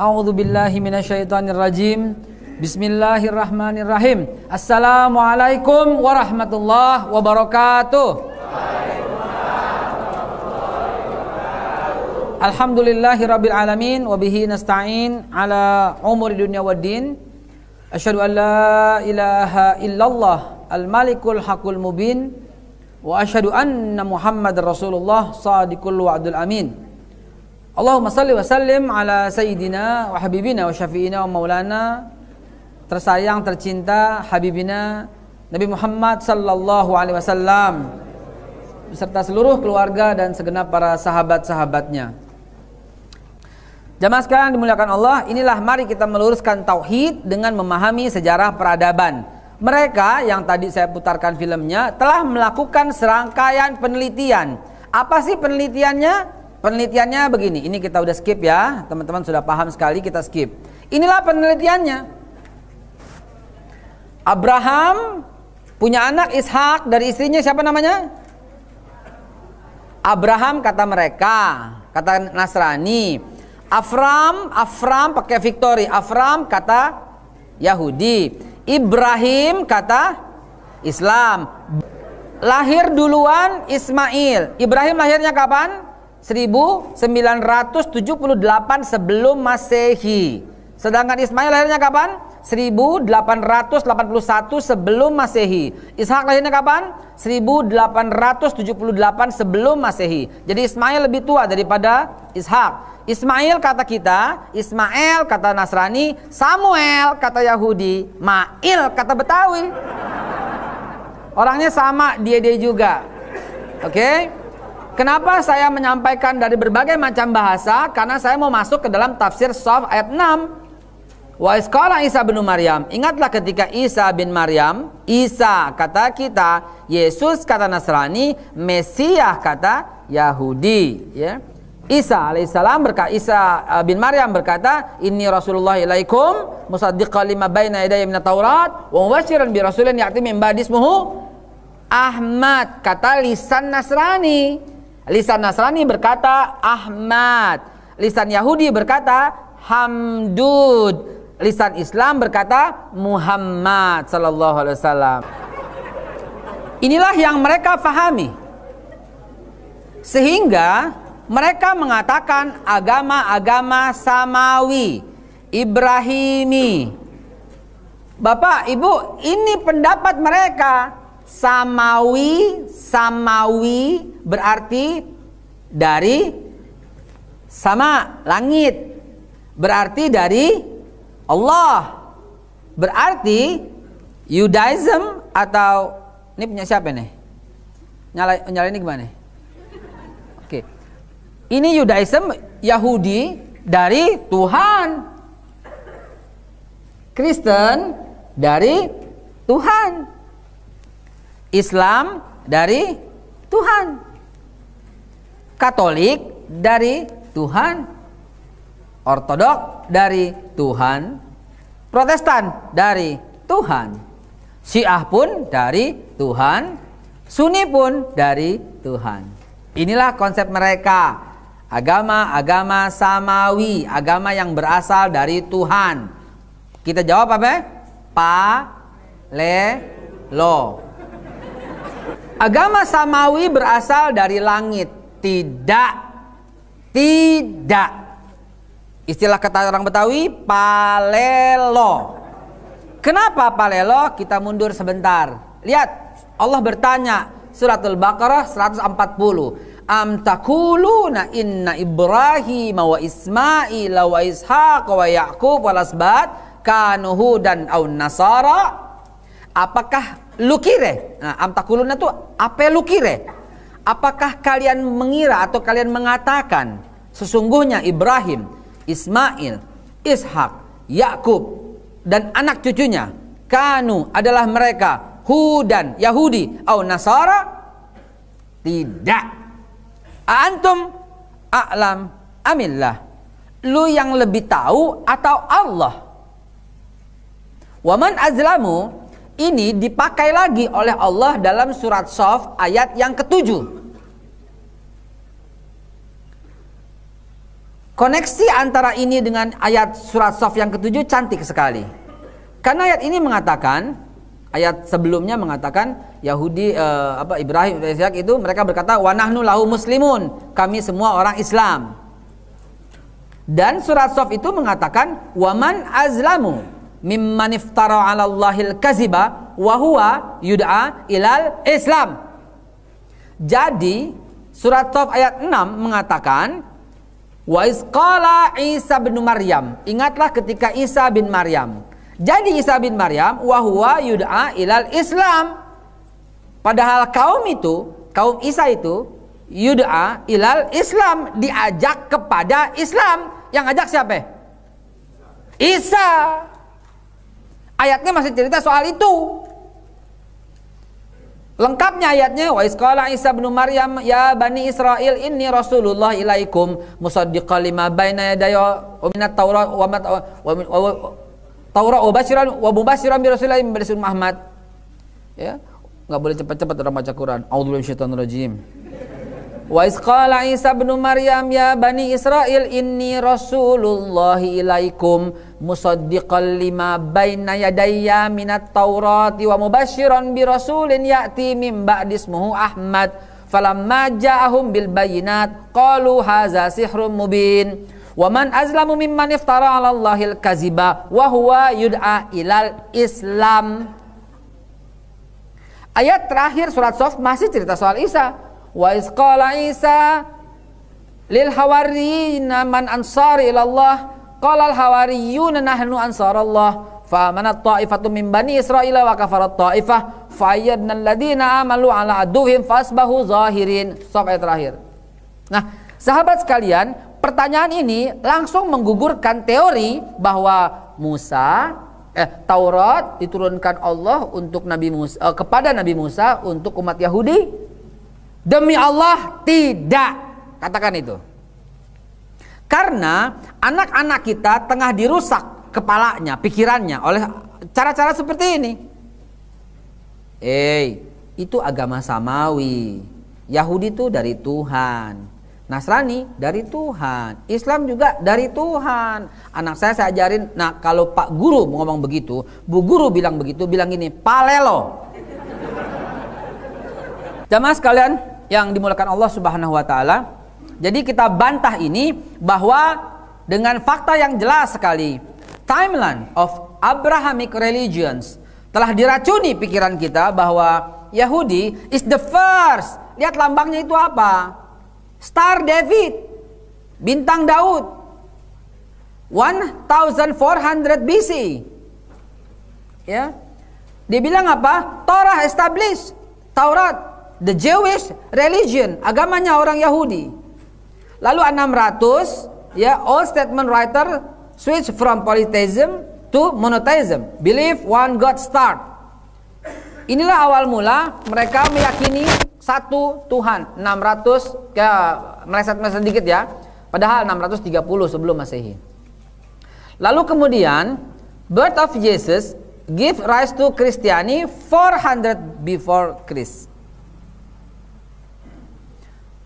A'udzu billahi minasyaitonir rajim. Bismillahirrahmanirrahim. Assalamualaikum warahmatullahi wabarakatuh. Alhamdulillahi rabbil alamin wa bihi nasta'in ala umuri dunya waddin. Asyhadu an la ilaha illallah al-malikul haqqul mubin wa asyhadu anna Muhammadar Rasulullah sadiqul wa'dul amin. Allahumma salli wa sallim ala sayyidina wa habibina wa syafi'ina wa maulana tersayang tercinta habibina Nabi Muhammad sallallahu alaihi wasallam beserta seluruh keluarga dan segenap para sahabat-sahabatnya. Jamaah sekalian dimuliakan Allah, inilah mari kita meluruskan tauhid dengan memahami sejarah peradaban. Mereka yang tadi saya putarkan filmnya telah melakukan serangkaian penelitian. Apa sih penelitiannya? Penelitiannya begini, ini kita udah skip ya, teman-teman sudah paham sekali kita skip. Inilah penelitiannya. Abraham punya anak Ishak dari istrinya siapa namanya? Abraham kata mereka, kata Nasrani. Afram, Afram pakai victory. Afram kata Yahudi. Ibrahim kata Islam. Lahir duluan Ismail. Ibrahim lahirnya kapan? 1978 sebelum Masehi. Sedangkan Ismail lahirnya kapan? 1881 sebelum Masehi. Ishak lahirnya kapan? 1878 sebelum Masehi. Jadi Ismail lebih tua daripada Ishak. Ismail kata kita, Ismail kata Nasrani, Samuel kata Yahudi, Mail kata Betawi. Orangnya sama, dia-dia juga. Oke? Okay? Kenapa saya menyampaikan dari berbagai macam bahasa? Karena saya mau masuk ke dalam tafsir Sof ayat 6. Wa iskala Isa bin Maryam. Ingatlah ketika Isa bin Maryam, Isa kata kita, Yesus kata Nasrani, Mesias kata Yahudi, ya. Isa alaihissalam berkata Isa uh, bin Maryam berkata inni Rasulullah ilaikum musaddiqan lima baina yadayya minat Taurat wa mubasyiran bi rasulin ya'ti min ba'di ismuhu Ahmad kata lisan Nasrani lisan Nasrani berkata Ahmad lisan Yahudi berkata Hamdud lisan Islam berkata Muhammad sallallahu alaihi wasallam Inilah yang mereka fahami sehingga mereka mengatakan agama-agama samawi, Ibrahimi. Bapak, Ibu, ini pendapat mereka. Samawi, samawi berarti dari sama langit. Berarti dari Allah. Berarti Judaism atau ini punya siapa nih? Nyala nyala ini gimana? Ini Yudaism Yahudi dari Tuhan. Kristen dari Tuhan. Islam dari Tuhan. Katolik dari Tuhan. Ortodok dari Tuhan. Protestan dari Tuhan. Syiah pun dari Tuhan. Sunni pun dari Tuhan. Inilah konsep mereka Agama-agama samawi, agama yang berasal dari Tuhan. Kita jawab apa? Pa le lo. Agama samawi berasal dari langit. Tidak. Tidak. Istilah kata orang Betawi palelo. Kenapa palelo? Kita mundur sebentar. Lihat, Allah bertanya Suratul Baqarah 140 am takuluna inna Ibrahim wa Ismail wa Ishaq wa Yaqub wa lasbat kanuhu dan au nasara apakah lu kire nah, am takuluna itu apa lu kire apakah kalian mengira atau kalian mengatakan sesungguhnya Ibrahim Ismail Ishak Yakub dan anak cucunya kanu adalah mereka Hudan Yahudi au Nasara tidak Antum a'lam amillah. Lu yang lebih tahu atau Allah? Waman azlamu ini dipakai lagi oleh Allah dalam surat Sof ayat yang ketujuh. Koneksi antara ini dengan ayat surat Sof yang ketujuh cantik sekali. Karena ayat ini mengatakan, ayat sebelumnya mengatakan Yahudi uh, apa Ibrahim Ishak itu mereka berkata wa nahnu lahu muslimun, kami semua orang Islam. Dan surat Sof itu mengatakan waman azlamu mimman iftara 'ala Allahil kaziba wa huwa yud'a ilal Islam. Jadi surat Sof ayat 6 mengatakan Wa isqala Isa bin Maryam. Ingatlah ketika Isa bin Maryam. Jadi Isa bin Maryam wahwa yud'a ilal Islam. Padahal kaum itu, kaum Isa itu yud'a ilal Islam, diajak kepada Islam. Yang ajak siapa? Isa. Ayatnya masih cerita soal itu. Lengkapnya ayatnya wa isqala Isa bin Maryam ya bani Israel inni rasulullah ilaikum musaddiqan lima baina yadaya wa min at-taurat wa wa Taurat wa basyiran wa mubasyiran bi rasulillah Muhammad. Ya. Enggak boleh cepat-cepat dalam baca Quran. Minasyaitonir rajim. Wa isqala Isa bin Maryam ya bani Israel inni rasulullahi ilaikum musaddiqan lima baina yadayya minat taurati wa mubashiran bi rasulin ya'ti min ba'di ismuhu Ahmad. Falamma ja'ahum bil bayinat qalu hadza sihrun mubin. Wa man azlamu mimman iftara 'ala Allahil kaziba wa huwa yud'a ilal Islam. Ayat terakhir surat Sof masih cerita soal Isa Wa isqala Isa lil hawariyina man ansari ila Allah qala al hawariyuna nahnu ansarallah fa amanat ta'ifatu min bani Israil wa kafarat ta'ifah fa ayyadna alladhina amalu ala aduhim fasbahu zahirin sampai terakhir. Nah, sahabat sekalian, pertanyaan ini langsung menggugurkan teori bahwa Musa eh Taurat diturunkan Allah untuk Nabi Musa eh, kepada Nabi Musa untuk umat Yahudi Demi Allah tidak. Katakan itu. Karena anak-anak kita tengah dirusak kepalanya, pikirannya oleh cara-cara seperti ini. Eh, itu agama samawi. Yahudi itu dari Tuhan. Nasrani dari Tuhan, Islam juga dari Tuhan. Anak saya saya ajarin, nah kalau Pak Guru ngomong begitu, Bu Guru bilang begitu, bilang ini palelo. Jamaah sekalian, yang dimulakan Allah Subhanahu wa taala. Jadi kita bantah ini bahwa dengan fakta yang jelas sekali timeline of Abrahamic religions telah diracuni pikiran kita bahwa Yahudi is the first. Lihat lambangnya itu apa? Star David, bintang Daud. 1400 BC. Ya. Dia bilang apa? Torah established. Taurat the Jewish religion, agamanya orang Yahudi. Lalu 600 ya Old Statement writer switch from polytheism to monotheism, believe one God start. Inilah awal mula mereka meyakini satu Tuhan. 600 ya meleset-meleset sedikit ya. Padahal 630 sebelum Masehi. Lalu kemudian birth of Jesus give rise to Christianity 400 before Christ.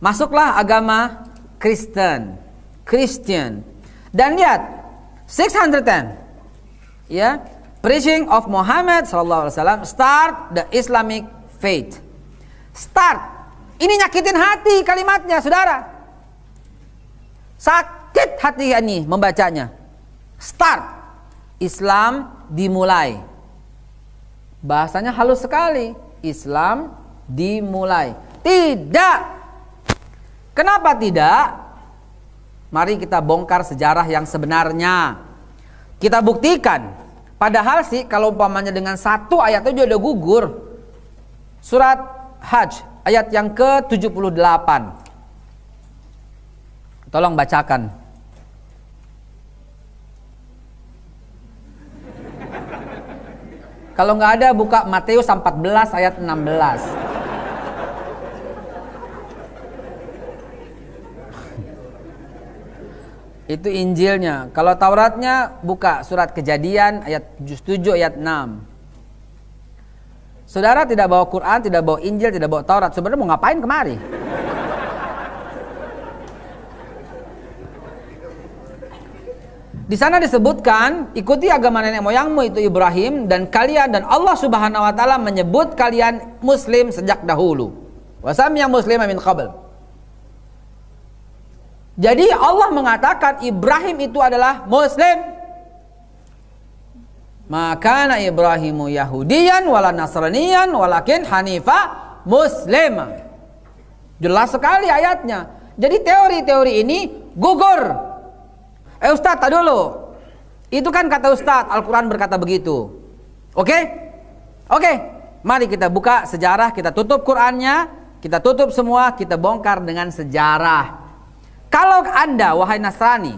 Masuklah agama Kristen. Christian. Dan lihat 610 ya, preaching of Muhammad sallallahu alaihi wasallam start the Islamic faith. Start. Ini nyakitin hati kalimatnya, Saudara. Sakit hati ini membacanya. Start. Islam dimulai. Bahasanya halus sekali. Islam dimulai. Tidak Kenapa tidak? Mari kita bongkar sejarah yang sebenarnya. Kita buktikan. Padahal sih kalau umpamanya dengan satu ayat itu udah gugur. Surat Hajj ayat yang ke-78. Tolong bacakan. Kalau nggak ada buka Matius 14 ayat 16. Itu Injilnya. Kalau Tauratnya buka surat Kejadian ayat 7 ayat 6. Saudara tidak bawa Quran, tidak bawa Injil, tidak bawa Taurat. Sebenarnya mau ngapain kemari? Di sana disebutkan, ikuti agama nenek moyangmu itu Ibrahim dan kalian dan Allah Subhanahu wa taala menyebut kalian muslim sejak dahulu. Wasam yang muslim min qabl. Jadi Allah mengatakan Ibrahim itu adalah muslim. Maka na Ibrahimu Yahudiyan wala Nasraniyan walakin Hanifa Muslim. Jelas sekali ayatnya. Jadi teori-teori ini gugur Eh Ustaz, tak dulu. Itu kan kata Ustaz, Al-Quran berkata begitu. Oke? Okay? Oke, okay. mari kita buka sejarah, kita tutup Qurannya, kita tutup semua, kita bongkar dengan sejarah. Kalau Anda, wahai Nasrani,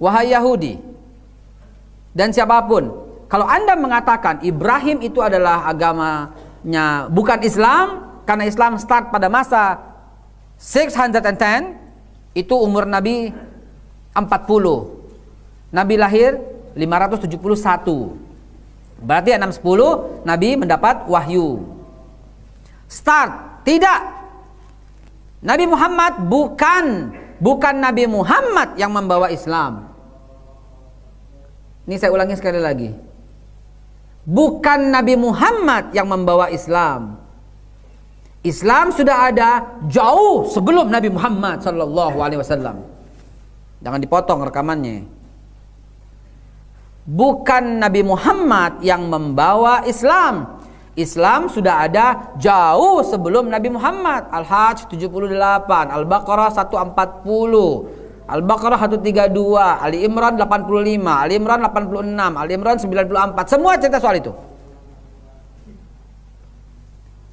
wahai Yahudi, dan siapa pun, kalau Anda mengatakan Ibrahim itu adalah agamanya bukan Islam, karena Islam start pada masa 610, itu umur Nabi 40. Nabi lahir 571. Berarti 610 Nabi mendapat wahyu. Start, tidak. Nabi Muhammad bukan bukan Nabi Muhammad yang membawa Islam. Ini saya ulangi sekali lagi. Bukan Nabi Muhammad yang membawa Islam. Islam sudah ada jauh sebelum Nabi Muhammad sallallahu alaihi wasallam. Jangan dipotong rekamannya. Bukan Nabi Muhammad yang membawa Islam. Islam sudah ada jauh sebelum Nabi Muhammad. Al-Hajj 78, Al-Baqarah 140, Al-Baqarah 132, Ali Imran 85, Ali Imran 86, Ali Imran 94. Semua cerita soal itu.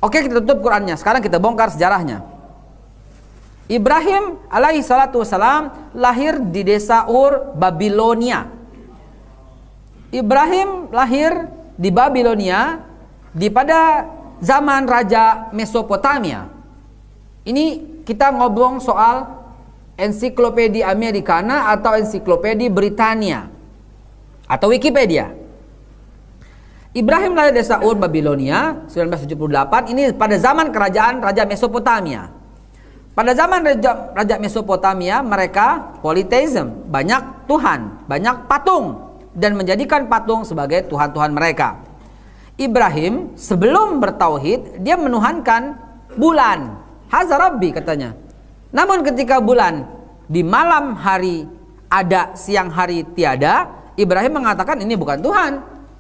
Oke, kita tutup Qurannya. Sekarang kita bongkar sejarahnya. Ibrahim alaihi salatu wasalam lahir di desa Ur, Babilonia. Ibrahim lahir di Babilonia di pada zaman Raja Mesopotamia. Ini kita ngobrol soal ensiklopedia Americana atau ensiklopedia Britania atau Wikipedia. Ibrahim lahir desa Ur, Babilonia 1978 ini pada zaman kerajaan Raja Mesopotamia. Pada zaman Raja, Raja Mesopotamia mereka politeism, banyak Tuhan, banyak patung dan menjadikan patung sebagai Tuhan-Tuhan mereka. Ibrahim sebelum bertauhid dia menuhankan bulan. Hazarabi katanya. Namun ketika bulan di malam hari ada, siang hari tiada, Ibrahim mengatakan ini bukan Tuhan.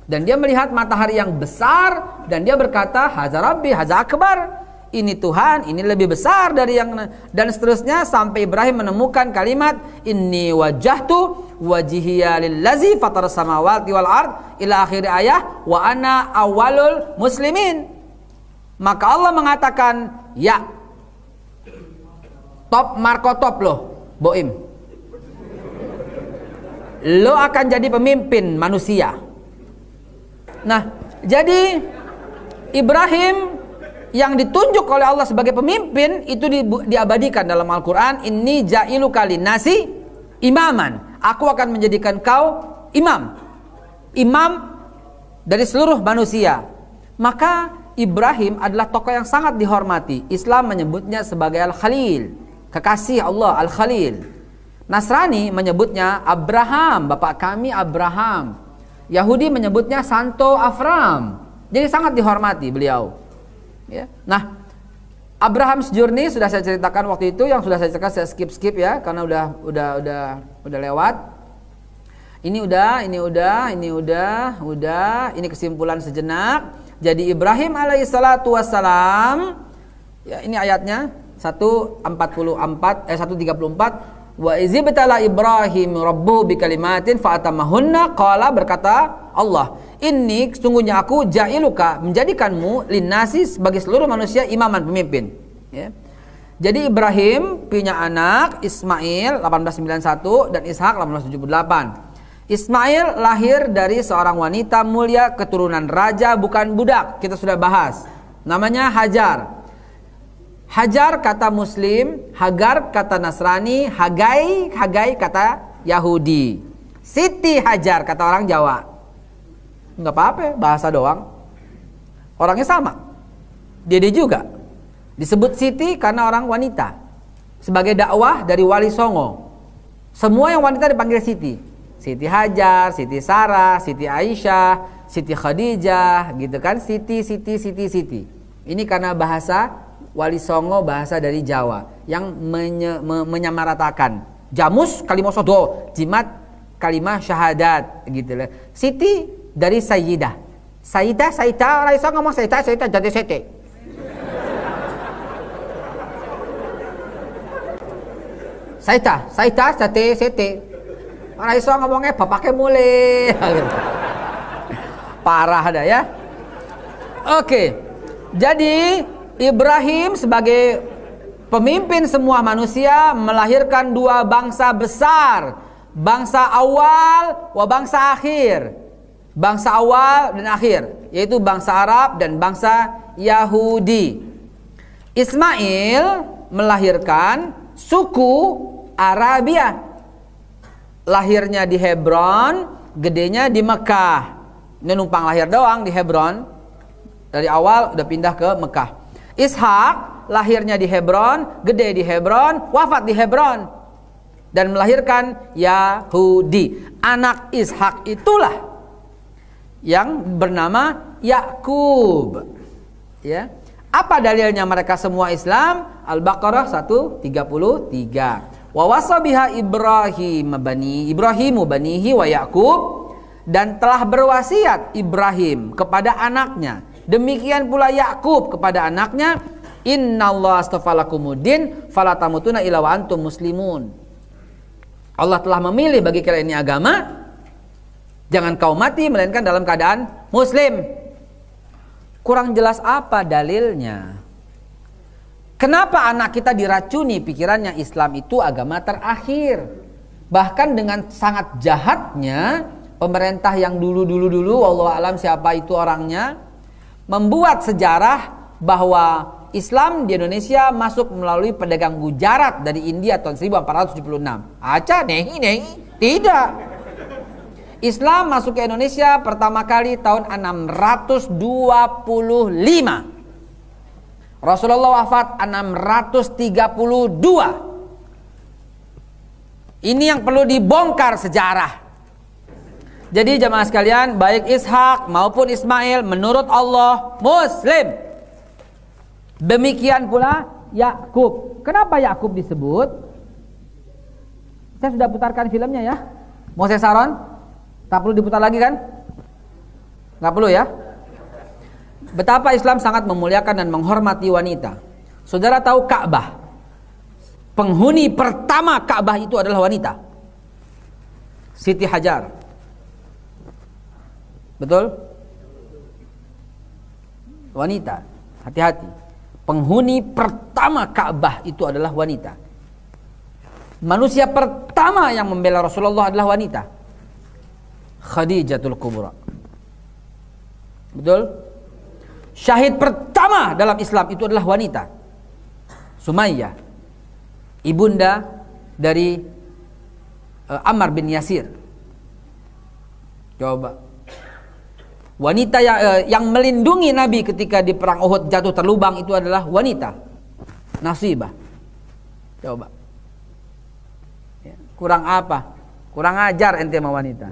Dan dia melihat matahari yang besar dan dia berkata Hazarabi, Hazar Akbar ini Tuhan, ini lebih besar dari yang dan seterusnya sampai Ibrahim menemukan kalimat inni wajahtu wajhiya lillazi fatara samawati wal ard ila akhir ayah wa ana awalul muslimin. Maka Allah mengatakan, ya top marko top loh, Boim. Lo akan jadi pemimpin manusia. Nah, jadi Ibrahim yang ditunjuk oleh Allah sebagai pemimpin itu di, diabadikan dalam Al-Quran. Ini jailu kali nasi imaman. Aku akan menjadikan kau imam. Imam dari seluruh manusia. Maka Ibrahim adalah tokoh yang sangat dihormati. Islam menyebutnya sebagai Al-Khalil. Kekasih Allah Al-Khalil. Nasrani menyebutnya Abraham bapak kami Abraham. Yahudi menyebutnya Santo Afram jadi sangat dihormati beliau Ya. Nah, Abraham Journey sudah saya ceritakan waktu itu, yang sudah saya ceritakan saya skip skip ya, karena udah udah udah udah lewat. Ini udah, ini udah, ini udah, udah. Ini kesimpulan sejenak. Jadi Ibrahim alaihissalatu wassalam, ya ini ayatnya 144 eh 134 wa izibtala Ibrahim rabbuhu bikalimatin fa'atamahunna qala berkata Allah ini sesungguhnya aku jailuka menjadikanmu linasi sebagai seluruh manusia imaman pemimpin ya. Jadi Ibrahim punya anak Ismail 1891 dan Ishak 1878. Ismail lahir dari seorang wanita mulia keturunan raja bukan budak. Kita sudah bahas. Namanya Hajar. Hajar kata Muslim, Hagar kata Nasrani, Hagai Hagai kata Yahudi. Siti Hajar kata orang Jawa nggak apa-apa bahasa doang orangnya sama dia dia juga disebut Siti karena orang wanita sebagai dakwah dari Wali Songo semua yang wanita dipanggil Siti Siti Hajar, Siti Sarah, Siti Aisyah, Siti Khadijah, gitu kan? Siti, Siti, Siti, Siti. Ini karena bahasa Wali Songo bahasa dari Jawa yang menye, me, menyamaratakan. Jamus kalimah sodo, jimat kalimah syahadat gitu lah. Siti dari Sayyidah. Sayyidah, Sayyidah, orang iso ngomong Sayyidah, Sayyidah jadi Siti. Sayyidah, Sayyidah, Siti, Siti. Orang iso ngomongnya bapaknya mulai. Parah dah ya. Oke. Jadi Ibrahim sebagai pemimpin semua manusia melahirkan dua bangsa besar. Bangsa awal wa bangsa akhir. Bangsa awal dan akhir, yaitu bangsa Arab dan bangsa Yahudi. Ismail melahirkan suku Arabia lahirnya di Hebron, gedenya di Mekah. Ini numpang lahir doang di Hebron. Dari awal udah pindah ke Mekah. Ishak lahirnya di Hebron, gede di Hebron, wafat di Hebron. Dan melahirkan Yahudi. Anak Ishak itulah yang bernama Yakub. Ya. Apa dalilnya mereka semua Islam? Al-Baqarah 133. Wa wasabiha Ibrahim bani Ibrahim banihi wa Yakub dan telah berwasiat Ibrahim kepada anaknya. Demikian pula Yakub kepada anaknya, Innallaha astafalakumuddin fala tamutuna illa muslimun. Allah telah memilih bagi kalian ini agama, jangan kau mati melainkan dalam keadaan muslim. Kurang jelas apa dalilnya? Kenapa anak kita diracuni pikirannya Islam itu agama terakhir? Bahkan dengan sangat jahatnya pemerintah yang dulu-dulu dulu Allah alam siapa itu orangnya membuat sejarah bahwa Islam di Indonesia masuk melalui pedagang Gujarat dari India tahun 1476. Aca nehi nehi tidak. Islam masuk ke Indonesia pertama kali tahun 625. Rasulullah wafat 632. Ini yang perlu dibongkar sejarah. Jadi jemaah sekalian, baik Ishak maupun Ismail menurut Allah muslim. Demikian pula Yakub. Kenapa Yakub disebut? Saya sudah putarkan filmnya ya. Moses Saron? Tak perlu diputar lagi kan? Nggak perlu ya? Betapa Islam sangat memuliakan dan menghormati wanita. Saudara tahu Ka'bah? Penghuni pertama Ka'bah itu adalah wanita. Siti Hajar. Betul? Wanita. Hati-hati. Penghuni pertama Ka'bah itu adalah wanita. Manusia pertama yang membela Rasulullah adalah wanita. Khadijatul Kubra. Betul? Syahid pertama dalam Islam itu adalah wanita. Sumayyah. Ibunda dari uh, Ammar bin Yasir. Coba. Wanita yang, uh, yang melindungi Nabi ketika di perang Uhud jatuh terlubang itu adalah wanita. Nasibah. Coba. Ya, kurang apa? Kurang ajar ente sama wanita.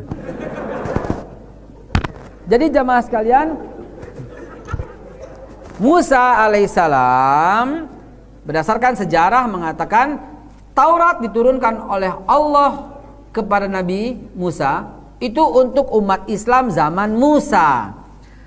Jadi jamaah sekalian, Musa alaihissalam berdasarkan sejarah mengatakan Taurat diturunkan oleh Allah kepada Nabi Musa itu untuk umat Islam zaman Musa.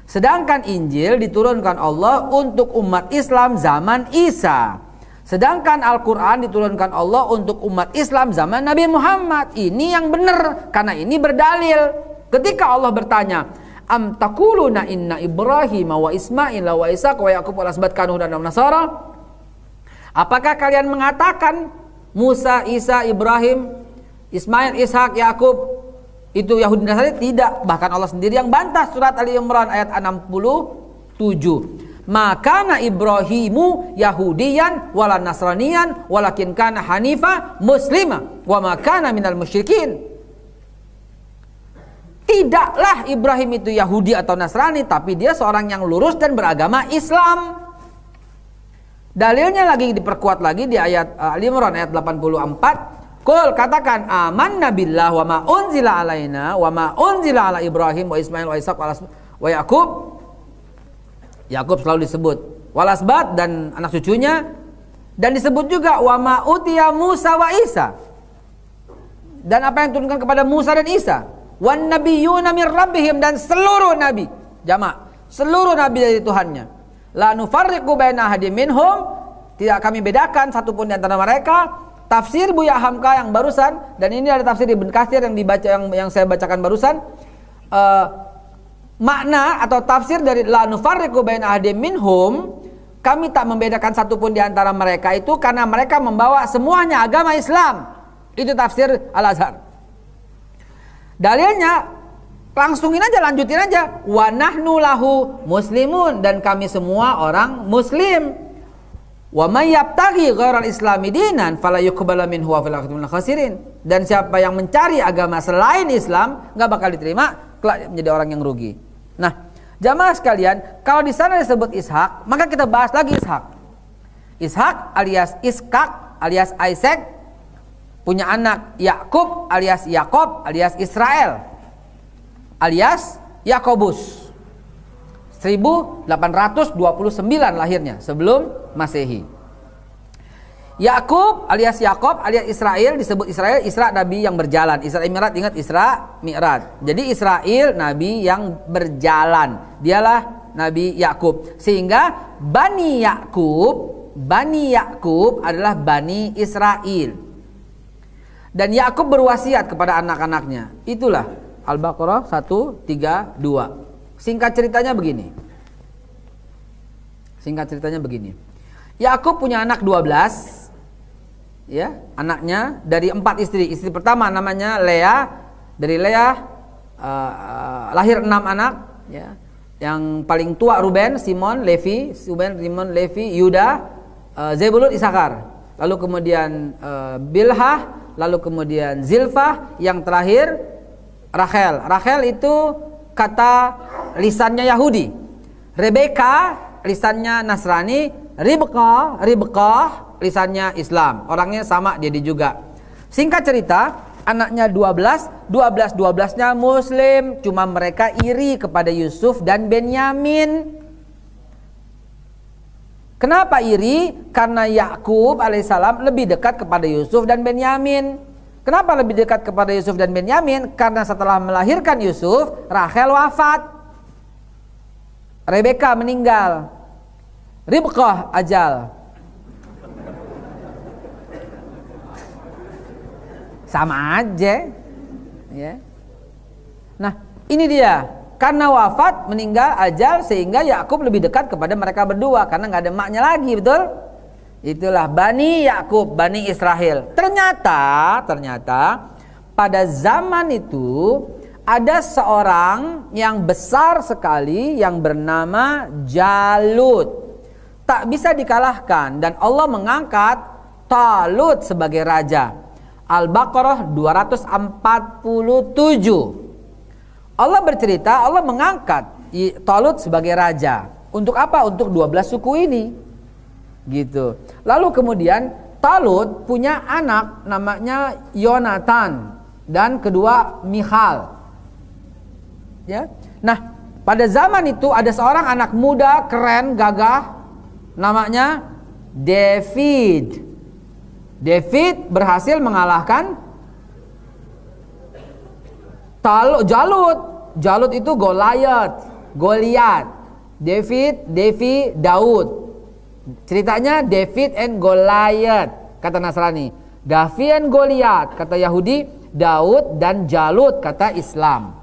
Sedangkan Injil diturunkan Allah untuk umat Islam zaman Isa. Sedangkan Al-Quran diturunkan Allah untuk umat Islam zaman Nabi Muhammad. Ini yang benar, karena ini berdalil. Ketika Allah bertanya, Am takuluna inna Ibrahim wa Ismail wa Ishaq wa Yaqub wa asbat kanu dan Nasara? Apakah kalian mengatakan Musa, Isa, Ibrahim, Ismail, Ishak, Yakub itu Yahudi Nasrani? Tidak. Bahkan Allah sendiri yang bantah surat Ali Imran ayat 67. Maka na Ibrahimu Yahudiyan wala Nasraniyan walakin kana Hanifa muslima wa makana minal musyrikin. Tidaklah Ibrahim itu Yahudi atau Nasrani, tapi dia seorang yang lurus dan beragama Islam. Dalilnya lagi diperkuat lagi di ayat uh, Ali Imran ayat 84, Kul katakan aman nabilah wa ma unzila alaina wa ma unzila ala Ibrahim wa Ismail wa Ishaq wa Yakub. Yakub selalu disebut walasbat dan anak cucunya dan disebut juga wa ma utiya Musa wa Isa. Dan apa yang turunkan kepada Musa dan Isa. Wan nabiyyuna min rabbihim dan seluruh nabi. Jamak. Seluruh nabi dari Tuhannya. La nufarriqu baina ahadin minhum. Tidak kami bedakan satupun di antara mereka tafsir Buya Hamka yang barusan dan ini ada tafsir Ibn Katsir yang dibaca yang yang saya bacakan barusan uh, makna atau tafsir dari la nufarriqu baina ahadin minhum kami tak membedakan satupun di antara mereka itu karena mereka membawa semuanya agama Islam. Itu tafsir Al-Azhar. Dalilnya langsungin aja lanjutin aja wa nahnu lahu muslimun dan kami semua orang muslim Wa may yabtaghi ghairal islami dinan fala minhu wa fil khasirin. Dan siapa yang mencari agama selain Islam nggak bakal diterima, menjadi orang yang rugi. Nah, jamaah sekalian, kalau di sana disebut Ishak, maka kita bahas lagi Ishak. Ishak alias Iskak alias Isaac punya anak Yakub alias Yakob alias Israel alias Yakobus. 1829 lahirnya sebelum Masehi. Yakub alias Yakob alias Israel disebut Israel Isra nabi yang berjalan. Isra Mi'raj ingat Isra Mi'raj. Jadi Israel nabi yang berjalan. Dialah Nabi Yakub. Sehingga Bani Yakub, Bani Yakub adalah Bani Israel. Dan Yakub berwasiat kepada anak-anaknya. Itulah Al-Baqarah 132. Singkat ceritanya begini. Singkat ceritanya begini. Yakub punya anak 12 ya, anaknya dari empat istri. Istri pertama namanya Lea. Dari Lea uh, lahir enam anak ya. Yang paling tua Ruben, Simon, Levi, Ruben, Simon, Levi, Yuda, uh, Zebulun, Isakar. Lalu kemudian uh, Bilhah, lalu kemudian Zilfah, yang terakhir Rachel. Rachel itu kata lisannya Yahudi. Rebeka lisannya Nasrani, Ribka, Ribka lisannya Islam. Orangnya sama dia juga. Singkat cerita, anaknya 12, 12 12-nya muslim, cuma mereka iri kepada Yusuf dan Benyamin. Kenapa iri? Karena Yakub alaihissalam lebih dekat kepada Yusuf dan Benyamin. Kenapa lebih dekat kepada Yusuf dan Benyamin? Karena setelah melahirkan Yusuf, Rachel wafat. Rebeka meninggal. Ribqah ajal. Sama aja. Ya. Nah, ini dia. Karena wafat, meninggal, ajal sehingga Yakub lebih dekat kepada mereka berdua karena nggak ada maknya lagi, betul? Itulah Bani Yakub, Bani Israel. Ternyata, ternyata pada zaman itu ada seorang yang besar sekali yang bernama Jalut. Tak bisa dikalahkan dan Allah mengangkat Talut sebagai raja. Al-Baqarah 247. Allah bercerita, Allah mengangkat Talut sebagai raja. Untuk apa? Untuk 12 suku ini gitu. Lalu kemudian Talut punya anak namanya Yonatan dan kedua Michal. Ya. Nah, pada zaman itu ada seorang anak muda keren, gagah namanya David. David berhasil mengalahkan Talut, Jalut. Jalut itu Goliath, Goliath. David, Devi, Daud. Ceritanya David and Goliath kata Nasrani. David and Goliath kata Yahudi, Daud dan Jalut kata Islam.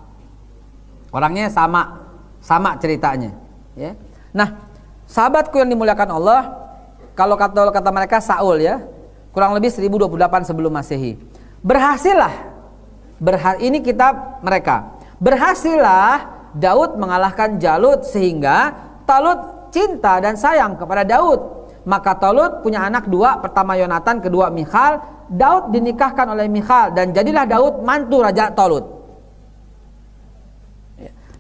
Orangnya sama, sama ceritanya. Ya. Nah, sahabatku yang dimuliakan Allah, kalau kata kata mereka Saul ya, kurang lebih 1028 sebelum Masehi. Berhasillah. Berha ini kitab mereka. Berhasillah Daud mengalahkan Jalut sehingga Talut cinta dan sayang kepada Daud. Maka Talut punya anak dua, pertama Yonatan, kedua Michal. Daud dinikahkan oleh Michal dan jadilah Daud mantu Raja Talut.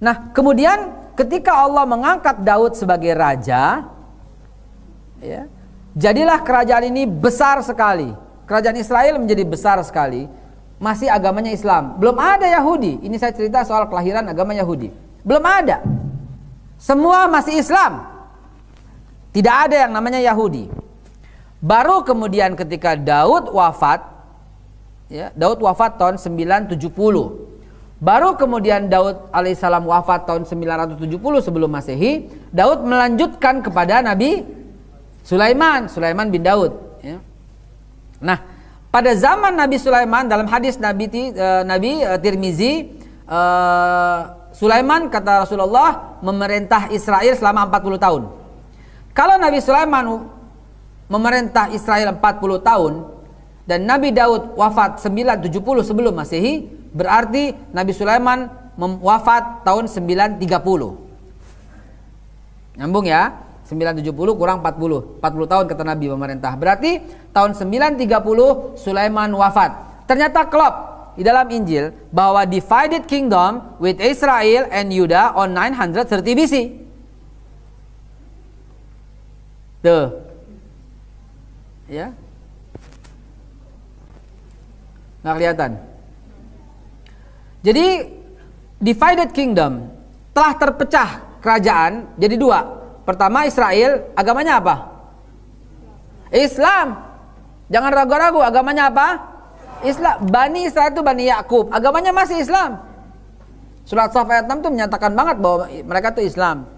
Nah, kemudian ketika Allah mengangkat Daud sebagai raja, ya, jadilah kerajaan ini besar sekali. kerajaan Israel menjadi besar sekali, masih agamanya Islam. Belum ada Yahudi. Ini saya cerita soal kelahiran agama Yahudi. Belum ada. Semua masih Islam. Tidak ada yang namanya Yahudi. Baru kemudian ketika Daud wafat, ya, Daud wafat tahun 970. Baru kemudian Daud alaihissalam wafat tahun 970 sebelum Masehi, Daud melanjutkan kepada Nabi Sulaiman, Sulaiman bin Daud. Ya. Nah, pada zaman Nabi Sulaiman dalam hadis Nabi uh, Nabi uh, Tirmizi, uh, Sulaiman kata Rasulullah memerintah Israel selama 40 tahun. Kalau Nabi Sulaiman memerintah Israel 40 tahun dan Nabi Daud wafat 970 sebelum Masehi, Berarti Nabi Sulaiman wafat tahun 930. Nyambung ya? 970 kurang 40. 40 tahun kata Nabi memerintah. Berarti tahun 930 Sulaiman wafat. Ternyata klop di dalam Injil bahwa divided kingdom with Israel and Judah on 930 BC. Tuh. Ya. Nggak kelihatan. Jadi divided kingdom telah terpecah kerajaan jadi dua. Pertama Israel agamanya apa? Islam. Jangan ragu-ragu agamanya apa? Islam. Bani Israel itu Bani Yakub. Agamanya masih Islam. Surat Saf ayat 6 itu menyatakan banget bahwa mereka itu Islam.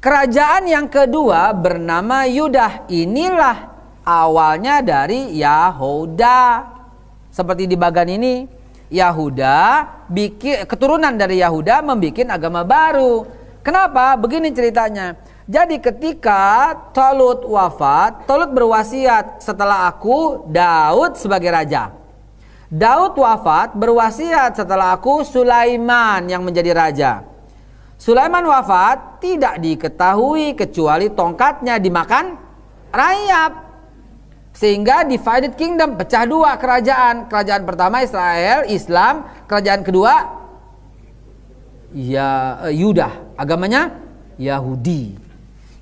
Kerajaan yang kedua bernama Yudah. Inilah awalnya dari Yahuda. Seperti di bagan ini. Yahuda bikin keturunan dari Yahuda membuat agama baru. Kenapa? Begini ceritanya. Jadi ketika Talut wafat, Talut berwasiat setelah aku Daud sebagai raja. Daud wafat berwasiat setelah aku Sulaiman yang menjadi raja. Sulaiman wafat tidak diketahui kecuali tongkatnya dimakan rayap. Sehingga divided kingdom, pecah dua kerajaan. Kerajaan pertama Israel, Islam. Kerajaan kedua ya uh, Yudah. Agamanya Yahudi.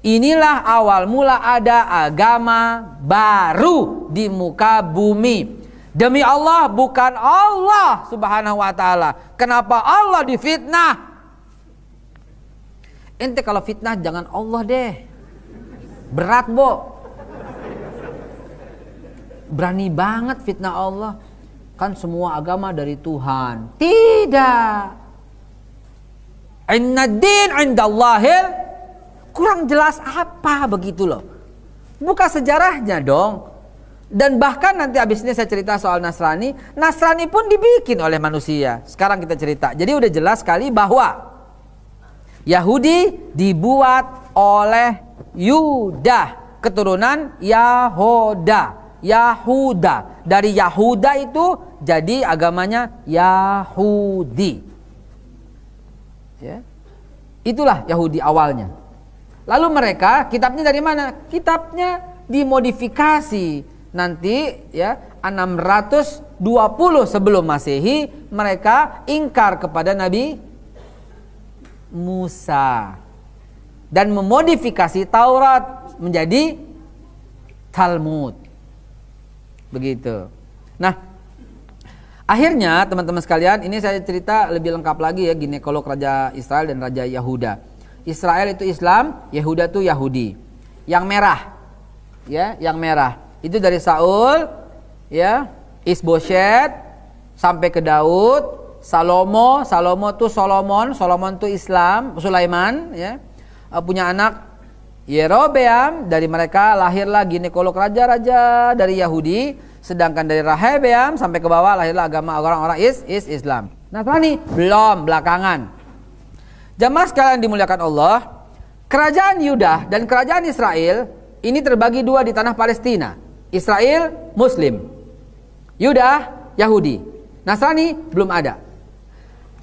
Inilah awal mula ada agama baru di muka bumi. Demi Allah bukan Allah Subhanahu wa taala. Kenapa Allah difitnah? Ente kalau fitnah jangan Allah deh. Berat, Bo berani banget fitnah Allah. Kan semua agama dari Tuhan. Tidak. Inna din indallahil kurang jelas apa begitu loh. Buka sejarahnya dong. Dan bahkan nanti habis ini saya cerita soal Nasrani, Nasrani pun dibikin oleh manusia. Sekarang kita cerita. Jadi udah jelas sekali bahwa Yahudi dibuat oleh Yudah, keturunan Yahoda. Yahuda. Dari Yahuda itu jadi agamanya Yahudi. Ya. Itulah Yahudi awalnya. Lalu mereka kitabnya dari mana? Kitabnya dimodifikasi. Nanti ya 620 sebelum Masehi mereka ingkar kepada Nabi Musa dan memodifikasi Taurat menjadi Talmud. Begitu. Nah, akhirnya teman-teman sekalian, ini saya cerita lebih lengkap lagi ya ginekolog Raja Israel dan Raja Yahuda. Israel itu Islam, Yahuda itu Yahudi. Yang merah. Ya, yang merah. Itu dari Saul, ya, Isboshet sampai ke Daud, Salomo, Salomo itu Solomon, Solomon itu Islam, Sulaiman, ya. Punya anak Yerobeam dari mereka lahirlah ginekolog raja-raja dari Yahudi sedangkan dari Rahebeam sampai ke bawah lahirlah agama orang-orang is is Islam. Nasrani belum belakangan. Jamaah sekalian dimuliakan Allah, kerajaan Yudah dan kerajaan Israel ini terbagi dua di tanah Palestina. Israel Muslim, Yudah Yahudi. Nasrani belum ada.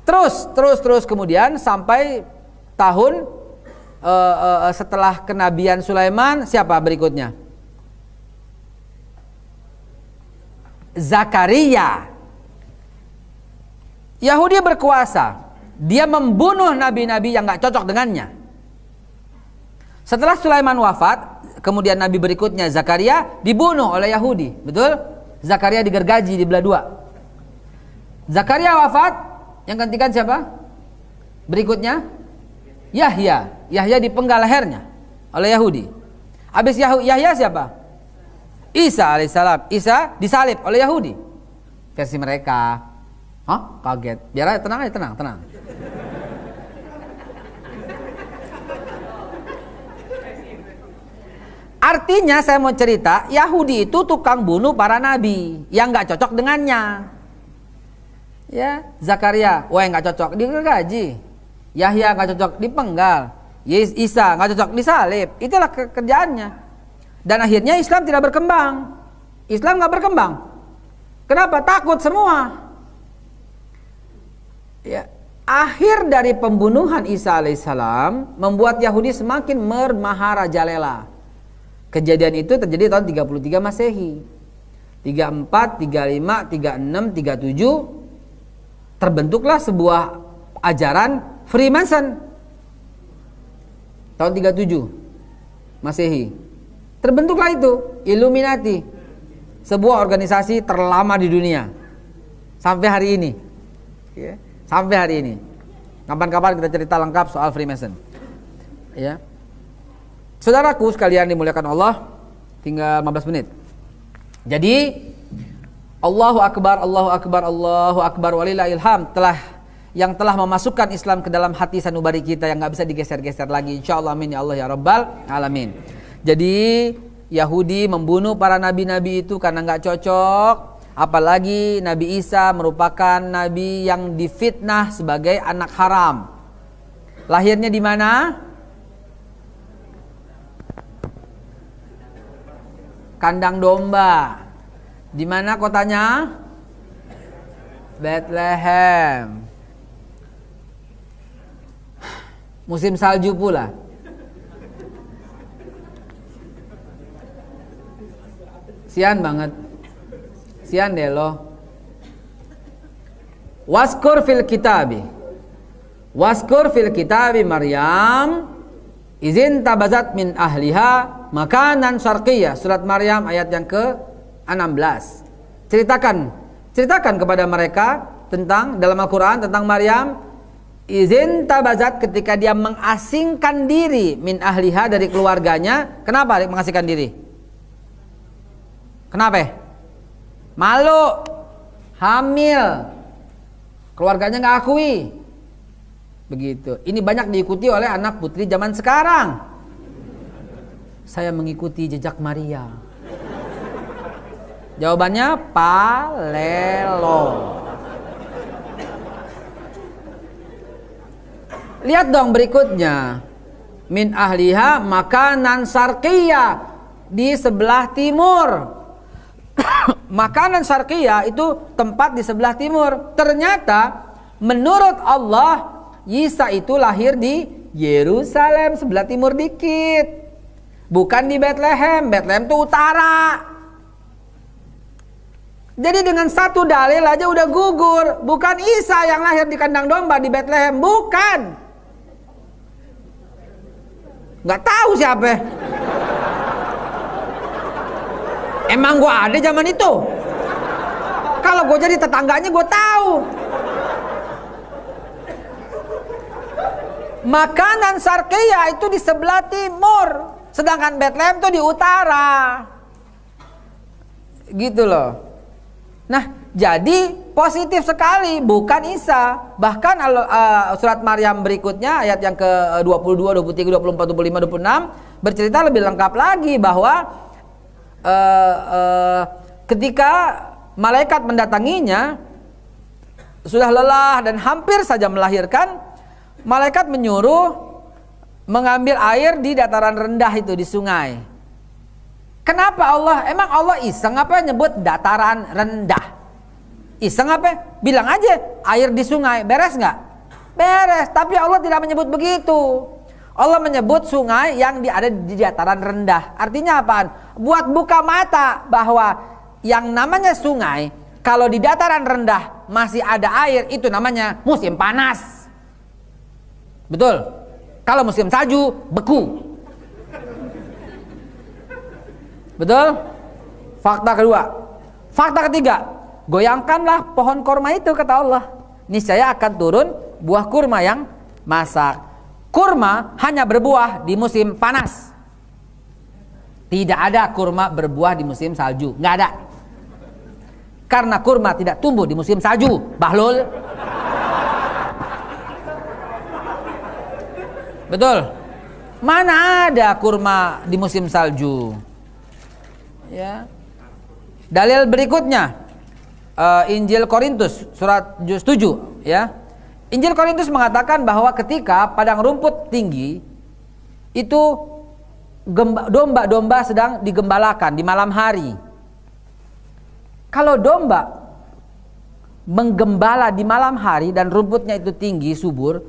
Terus terus terus kemudian sampai tahun uh, uh, setelah kenabian Sulaiman siapa berikutnya? Zakaria. Yahudi berkuasa. Dia membunuh nabi-nabi yang gak cocok dengannya. Setelah Sulaiman wafat, kemudian nabi berikutnya Zakaria dibunuh oleh Yahudi, betul? Zakaria digergaji di belah dua. Zakaria wafat, yang gantikan siapa? Berikutnya Yahya. Yahya dipenggal lehernya oleh Yahudi. Habis Yahya siapa? Isa alaihissalam. Isa disalib oleh Yahudi. Versi mereka. Hah? Kaget. Biar aja tenang aja, tenang, tenang. Artinya saya mau cerita, Yahudi itu tukang bunuh para nabi yang nggak cocok dengannya. Ya, Zakaria, wah nggak cocok, digaji. Yahya nggak cocok, dipenggal. Isa nggak cocok, disalib. Itulah kerjaannya. Dan akhirnya Islam tidak berkembang. Islam nggak berkembang. Kenapa? Takut semua. Ya, akhir dari pembunuhan Isa alaihissalam membuat Yahudi semakin mermaharajalela. Kejadian itu terjadi tahun 33 Masehi. 34, 35, 36, 37 terbentuklah sebuah ajaran Freemason. Tahun 37 Masehi. Terbentuklah itu Illuminati. Sebuah organisasi terlama di dunia. Sampai hari ini. Ya, sampai hari ini. Kapan-kapan kita cerita lengkap soal Freemason. Ya. Saudaraku sekalian dimuliakan Allah, tinggal 15 menit. Jadi Allahu Akbar, Allahu Akbar, Allahu Akbar walillahil ilham telah yang telah memasukkan Islam ke dalam hati sanubari kita yang nggak bisa digeser-geser lagi. Insya Allah amin ya Allah ya Rabbal alamin. Jadi Yahudi membunuh para nabi-nabi itu karena nggak cocok. Apalagi Nabi Isa merupakan nabi yang difitnah sebagai anak haram. Lahirnya di mana? kandang domba. Di mana kotanya? Bethlehem. Musim salju pula. Sian banget. Sian deh lo. Waskur fil kitabi. Waskur fil kitabi Maryam izin tabazat min ahliha makanan syarqiyah surat Maryam ayat yang ke-16 ceritakan ceritakan kepada mereka tentang dalam Al-Qur'an tentang Maryam izin tabazat ketika dia mengasingkan diri min ahliha dari keluarganya kenapa mengasingkan diri kenapa malu hamil keluarganya nggak akui begitu ini banyak diikuti oleh anak putri zaman sekarang saya mengikuti jejak Maria. Jawabannya palelo. Lihat dong berikutnya. Min ahliha makanan sarkiya di sebelah timur. makanan sarkiya itu tempat di sebelah timur. Ternyata menurut Allah Isa itu lahir di Yerusalem sebelah timur dikit. Bukan di Bethlehem. Bethlehem itu utara. Jadi dengan satu dalil aja udah gugur. Bukan Isa yang lahir di kandang domba di Bethlehem. Bukan. Gak tahu siapa. Emang gue ada zaman itu. Kalau gue jadi tetangganya gue tahu. Makanan Sarkeya itu di sebelah timur. Sedangkan Bethlehem tuh di utara. Gitu loh. Nah, jadi positif sekali bukan Isa. Bahkan uh, surat Maryam berikutnya ayat yang ke-22, 23, 24, 25, 26 bercerita lebih lengkap lagi bahwa uh, uh, ketika malaikat mendatanginya sudah lelah dan hampir saja melahirkan, malaikat menyuruh mengambil air di dataran rendah itu di sungai. Kenapa Allah? Emang Allah iseng apa nyebut dataran rendah? Iseng apa? Bilang aja air di sungai, beres nggak? Beres. Tapi Allah tidak menyebut begitu. Allah menyebut sungai yang ada di dataran rendah. Artinya apa? Buat buka mata bahwa yang namanya sungai kalau di dataran rendah masih ada air itu namanya musim panas. Betul? Kalau musim salju, beku. Betul? Fakta kedua. Fakta ketiga, goyangkanlah pohon korma itu kata Allah. Niscaya akan turun buah kurma yang masak. Kurma hanya berbuah di musim panas. Tidak ada kurma berbuah di musim salju, nggak ada. Karena kurma tidak tumbuh di musim salju, bahlul. Betul. Mana ada kurma di musim salju? Ya. Dalil berikutnya uh, Injil Korintus surat juz 7 ya. Injil Korintus mengatakan bahwa ketika padang rumput tinggi itu domba-domba sedang digembalakan di malam hari. Kalau domba menggembala di malam hari dan rumputnya itu tinggi, subur,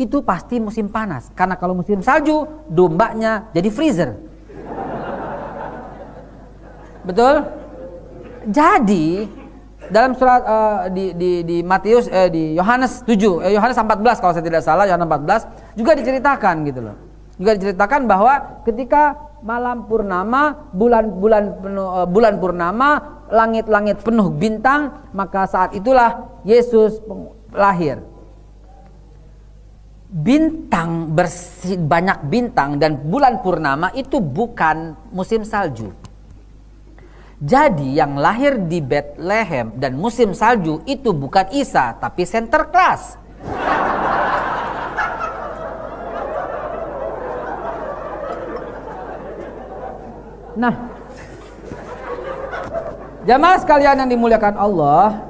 itu pasti musim panas. Karena kalau musim salju, dombanya jadi freezer. Betul? Jadi dalam surat uh, di di di Matius eh, di Yohanes 7 eh, Yohanes 14 kalau saya tidak salah Yohanes 14 juga diceritakan gitu loh. Juga diceritakan bahwa ketika malam purnama, bulan-bulan penuh uh, bulan purnama, langit-langit penuh bintang, maka saat itulah Yesus lahir bintang bersih, banyak bintang dan bulan purnama itu bukan musim salju. Jadi yang lahir di Bethlehem dan musim salju itu bukan Isa tapi center class. Nah, jamaah sekalian yang dimuliakan Allah,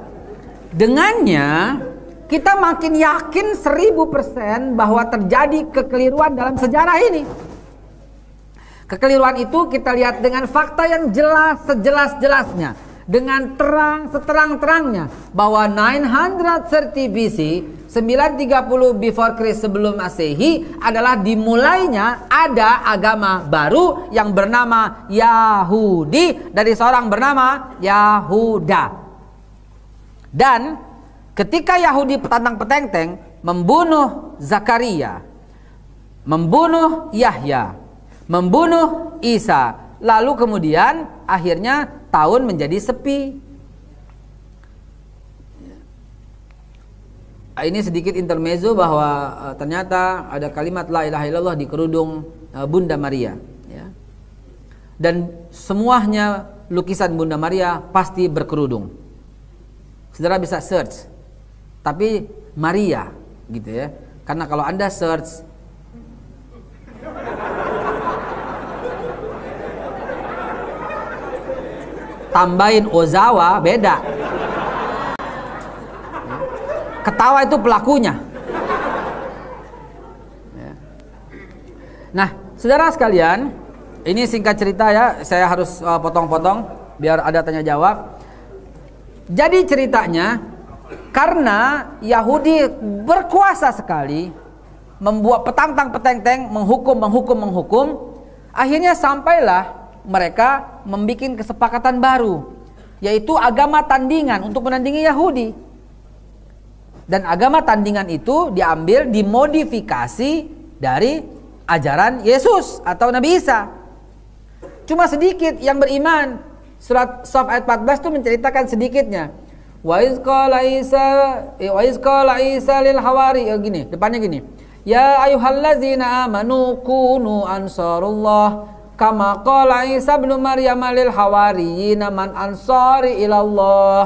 dengannya kita makin yakin seribu persen bahwa terjadi kekeliruan dalam sejarah ini. Kekeliruan itu kita lihat dengan fakta yang jelas sejelas-jelasnya. Dengan terang seterang-terangnya bahwa 930 BC 930 before Christ sebelum Masehi adalah dimulainya ada agama baru yang bernama Yahudi dari seorang bernama Yahuda. Dan Ketika Yahudi petantang petenteng membunuh Zakaria, membunuh Yahya, membunuh Isa, lalu kemudian akhirnya tahun menjadi sepi. Ini sedikit intermezzo bahwa uh, ternyata ada kalimat la ilaha illallah di kerudung uh, Bunda Maria ya. Dan semuanya lukisan Bunda Maria pasti berkerudung. Saudara bisa search tapi Maria gitu ya karena kalau anda search tambahin Ozawa beda. Ketawa itu pelakunya. Ya. nah saudara sekalian ini singkat cerita ya saya harus uh, potong-potong biar ada tanya jawab. Jadi ceritanya karena Yahudi berkuasa sekali membuat petang-tang peteng-teng menghukum menghukum menghukum akhirnya sampailah mereka membuat kesepakatan baru yaitu agama tandingan untuk menandingi Yahudi. Dan agama tandingan itu diambil dimodifikasi dari ajaran Yesus atau Nabi Isa. Cuma sedikit yang beriman surat Sof ayat 14 itu menceritakan sedikitnya. Wa iz qala Isa eh, wa iz qala Isa lil hawari ya gini, depannya gini. Ya ayyuhallazina amanu kunu ansarullah kama qala Isa bin Maryam lil hawariyina man ansari ila Allah.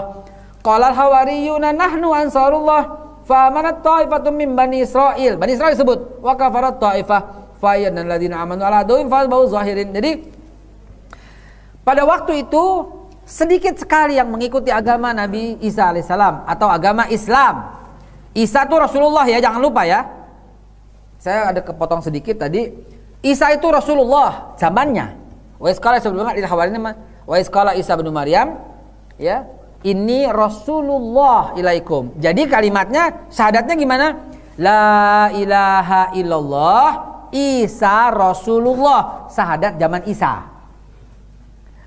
Qala al hawariyuna nahnu ansarullah fa amanat ta'ifatun min bani Israil. Bani Israil disebut wa kafarat ta'ifah fa ayyadalladzina amanu ala dawim fa zahirin. Jadi pada waktu itu sedikit sekali yang mengikuti agama Nabi Isa alaihissalam atau agama Islam. Isa itu Rasulullah ya, jangan lupa ya. Saya ada kepotong sedikit tadi. Isa itu Rasulullah zamannya. Wa iskala sebelumnya di hawarin wa iskala Isa bin Maryam ya. Ini Rasulullah ilaikum. Jadi kalimatnya syahadatnya gimana? La ilaha illallah Isa Rasulullah. Syahadat zaman Isa.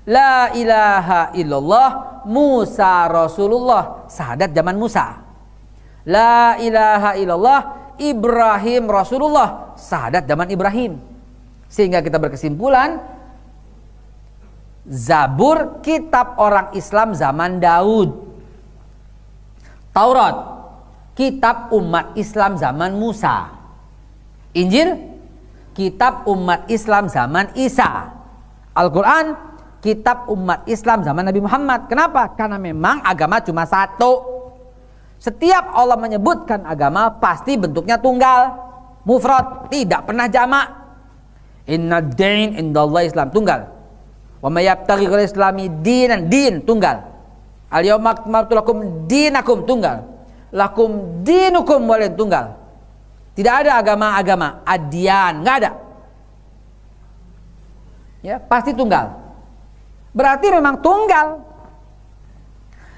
La ilaha illallah Musa Rasulullah Sahadat zaman Musa La ilaha illallah Ibrahim Rasulullah Sahadat zaman Ibrahim Sehingga kita berkesimpulan Zabur kitab orang Islam zaman Daud. Taurat kitab umat Islam zaman Musa. Injil kitab umat Islam zaman Isa. Al-Qur'an kitab umat Islam zaman Nabi Muhammad. Kenapa? Karena memang agama cuma satu. Setiap Allah menyebutkan agama pasti bentuknya tunggal, mufrad, tidak pernah jamak. Inna dain indallah Islam tunggal. Wa may yabtaghi islami dinan din tunggal. Al yauma akmaltu lakum dinakum tunggal. Lakum dinukum walin tunggal. Tidak ada agama-agama adian, nggak ada. Ya, pasti tunggal. Berarti memang tunggal.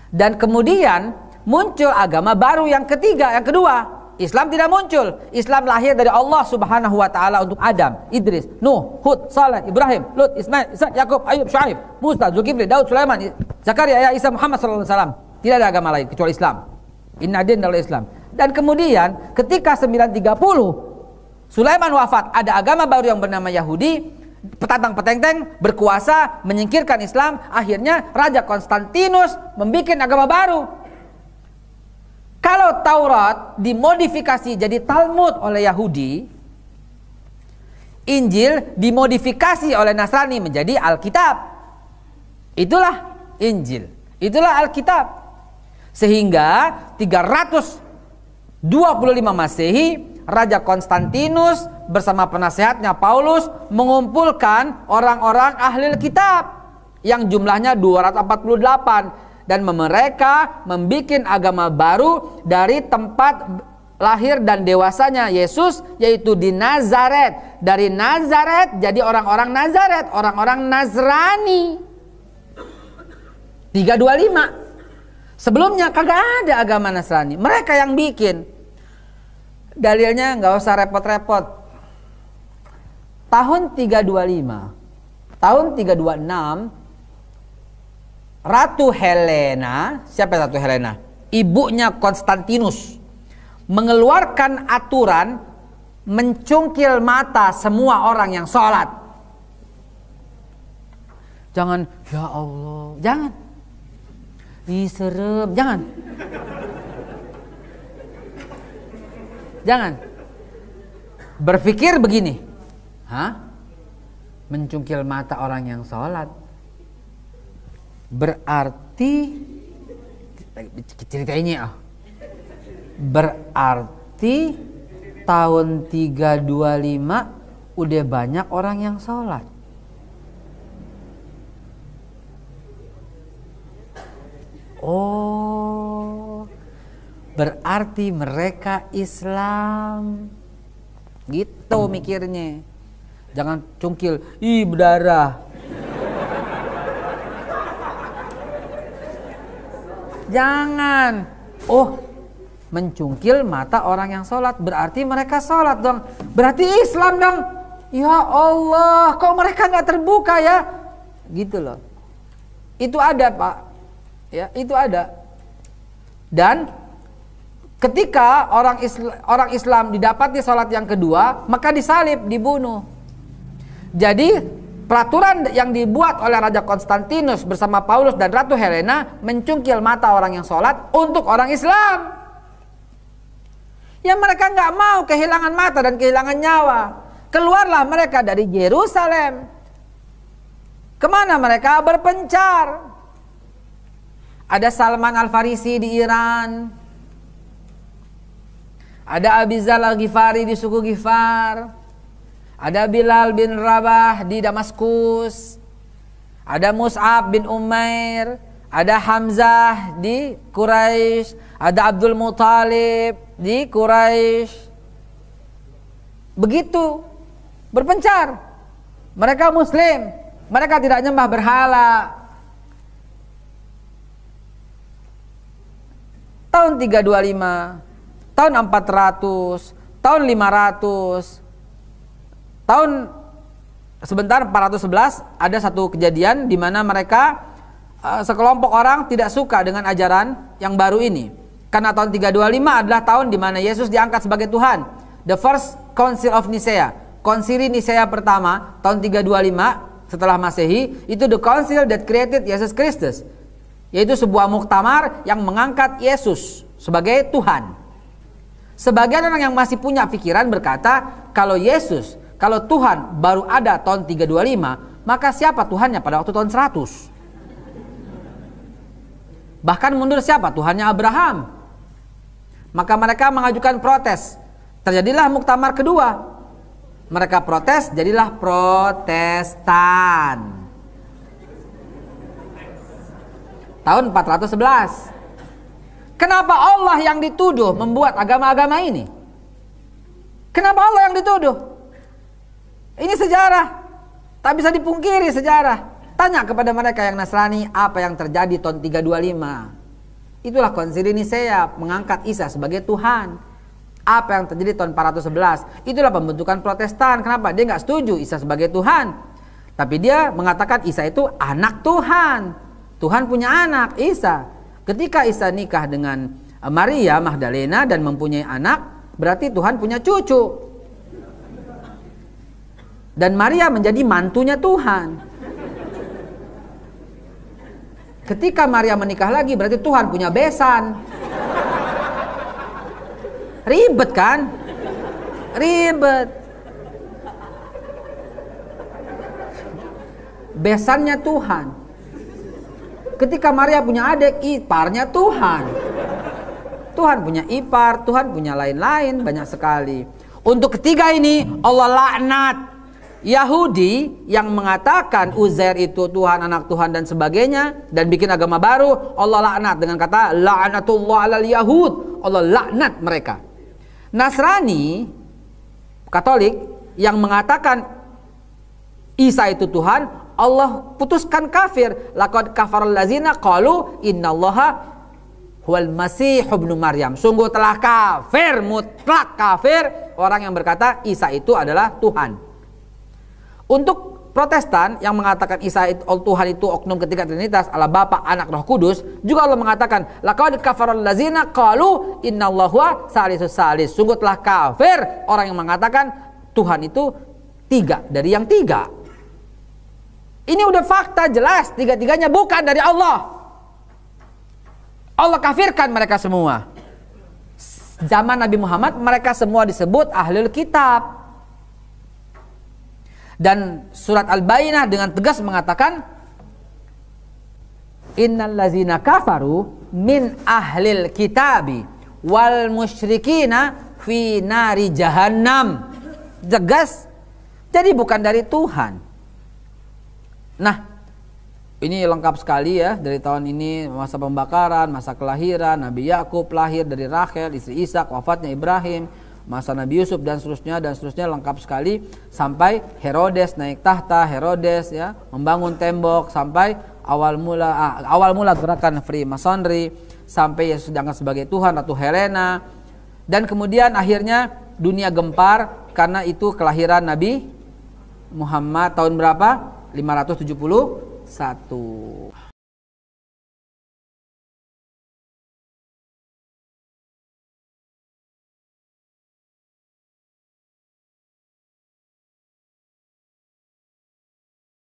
Dan kemudian muncul agama baru yang ketiga, yang kedua, Islam tidak muncul. Islam lahir dari Allah Subhanahu wa taala untuk Adam, Idris, Nuh, Hud, Saleh, Ibrahim, Lut, Ismail, Isa, Yakub, Ayub, Syuaib, Musa, Zulkifli, Daud, Sulaiman, Zakaria, ya Isa, Muhammad sallallahu alaihi wasallam. Tidak ada agama lain kecuali Islam. Inna din adalah Islam. Dan kemudian ketika 930 Sulaiman wafat, ada agama baru yang bernama Yahudi, petantang petenteng berkuasa menyingkirkan Islam, akhirnya Raja Konstantinus membuat agama baru kalau Taurat dimodifikasi jadi Talmud oleh Yahudi, Injil dimodifikasi oleh Nasrani menjadi Alkitab. Itulah Injil. Itulah Alkitab. Sehingga 325 Masehi Raja Konstantinus bersama penasehatnya Paulus mengumpulkan orang-orang ahli kitab yang jumlahnya 248 dan mereka membuat agama baru dari tempat lahir dan dewasanya Yesus yaitu di Nazaret. Dari Nazaret jadi orang-orang Nazaret, orang-orang Nazrani. 325. Sebelumnya kagak ada agama Nasrani. Mereka yang bikin. Dalilnya nggak usah repot-repot. Tahun 325, tahun 326 Ratu Helena, siapa Ratu Helena? Ibunya Konstantinus mengeluarkan aturan mencungkil mata semua orang yang sholat. Jangan, ya Allah, jangan. Ih serem, jangan. Jangan. Berpikir begini, hah? Mencungkil mata orang yang sholat Berarti cerita ini ah. Berarti tahun 325 udah banyak orang yang sholat. Oh, berarti mereka Islam. Gitu mikirnya. Jangan cungkil, ih berdarah. Jangan. Oh, mencungkil mata orang yang sholat. Berarti mereka sholat dong. Berarti Islam dong. Ya Allah, kok mereka nggak terbuka ya? Gitu loh. Itu ada pak. Ya, itu ada. Dan ketika orang Islam, orang Islam didapati sholat yang kedua, maka disalib, dibunuh. Jadi Peraturan yang dibuat oleh Raja Konstantinus bersama Paulus dan Ratu Helena mencungkil mata orang yang sholat untuk orang Islam. Yang mereka nggak mau kehilangan mata dan kehilangan nyawa. Keluarlah mereka dari Yerusalem. Ke mana mereka berpencar? Ada Salman Al-Farisi di Iran. Ada Abizal Al-Ghifari di suku Ghifar. Ada Bilal bin Rabah di Damaskus. Ada Mus'ab bin Umair. Ada Hamzah di Quraisy. Ada Abdul Muthalib di Quraisy. Begitu berpencar. Mereka muslim. Mereka tidak nyembah berhala. Tahun 325, tahun 400, tahun 500, tahun sebentar 411 ada satu kejadian di mana mereka uh, sekelompok orang tidak suka dengan ajaran yang baru ini. Karena tahun 325 adalah tahun di mana Yesus diangkat sebagai Tuhan. The first Council of Nicaea, konsili Nicaea pertama tahun 325 setelah Masehi itu the council that created Jesus Christus yaitu sebuah muktamar yang mengangkat Yesus sebagai Tuhan. Sebagian orang yang masih punya pikiran berkata kalau Yesus, kalau Tuhan baru ada tahun 325, maka siapa Tuhannya pada waktu tahun 100? Bahkan mundur siapa? Tuhannya Abraham. Maka mereka mengajukan protes. Terjadilah muktamar kedua. Mereka protes, jadilah protestan. Tahun 411. Kenapa Allah yang dituduh membuat agama-agama ini? Kenapa Allah yang dituduh? Ini sejarah. Tak bisa dipungkiri sejarah. Tanya kepada mereka yang Nasrani apa yang terjadi tahun 325. Itulah konsili Nisea mengangkat Isa sebagai Tuhan. Apa yang terjadi tahun 411. Itulah pembentukan protestan. Kenapa? Dia nggak setuju Isa sebagai Tuhan. Tapi dia mengatakan Isa itu anak Tuhan. Tuhan punya anak, Isa. Ketika Isa nikah dengan Maria Magdalena dan mempunyai anak, berarti Tuhan punya cucu. Dan Maria menjadi mantunya Tuhan. Ketika Maria menikah lagi berarti Tuhan punya besan. Ribet kan? Ribet. Besannya Tuhan. Ketika Maria punya adik, iparnya Tuhan. Tuhan punya ipar, Tuhan punya lain-lain banyak sekali. Untuk ketiga ini Allah laknat Yahudi yang mengatakan Uzair itu Tuhan, anak Tuhan dan sebagainya dan bikin agama baru, Allah laknat dengan kata la'natullah alal yahud. Allah laknat mereka. Nasrani Katolik yang mengatakan Isa itu Tuhan, Allah putuskan kafir. Laqad kafarul lazina qalu innallaha huwal masih ibnu Maryam. Sungguh telah kafir, mutlak kafir orang yang berkata Isa itu adalah Tuhan. Untuk Protestan yang mengatakan Isa itu Tuhan itu oknum ketiga Trinitas Allah Bapa, Anak, Roh Kudus, juga Allah mengatakan laqad kafaral lazina qalu innallahu salisus salis. Sungguh telah kafir orang yang mengatakan Tuhan itu tiga dari yang tiga. Ini udah fakta jelas tiga-tiganya bukan dari Allah. Allah kafirkan mereka semua. Zaman Nabi Muhammad mereka semua disebut ahlul kitab. Dan surat Al-Bayyinah dengan tegas mengatakan Innal lazina kafaru min ahlil kitabi wal musyrikina fi nari jahannam. Tegas. Jadi bukan dari Tuhan. Nah, ini lengkap sekali ya dari tahun ini masa pembakaran, masa kelahiran, Nabi Yakub lahir dari Rachel, istri Ishak, wafatnya Ibrahim, masa Nabi Yusuf dan seterusnya dan seterusnya lengkap sekali. Sampai Herodes naik tahta Herodes ya membangun tembok. Sampai awal mula ah, awal mula gerakan Free Masonry sampai Yesus diangkat sebagai Tuhan Ratu Helena. Dan kemudian akhirnya dunia gempar karena itu kelahiran Nabi Muhammad tahun berapa? 571